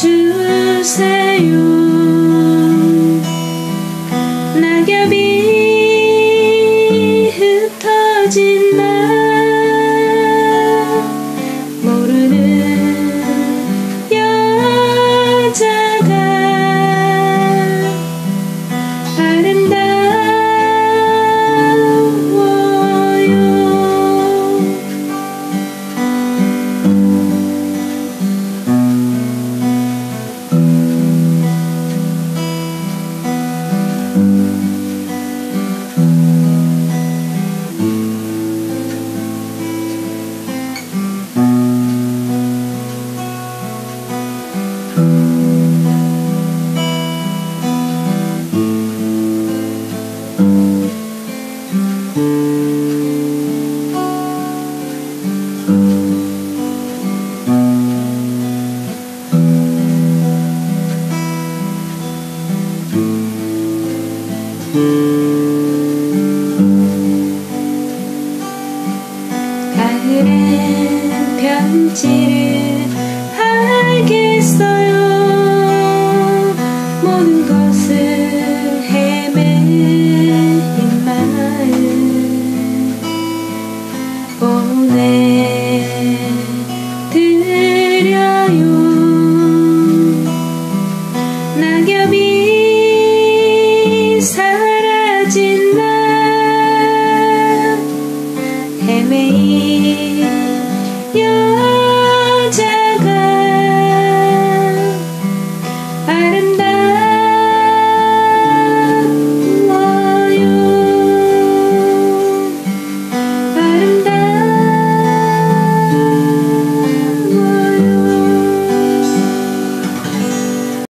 주세요 편지를 하겠어요. 모든 것을 헤매인 마음. 보내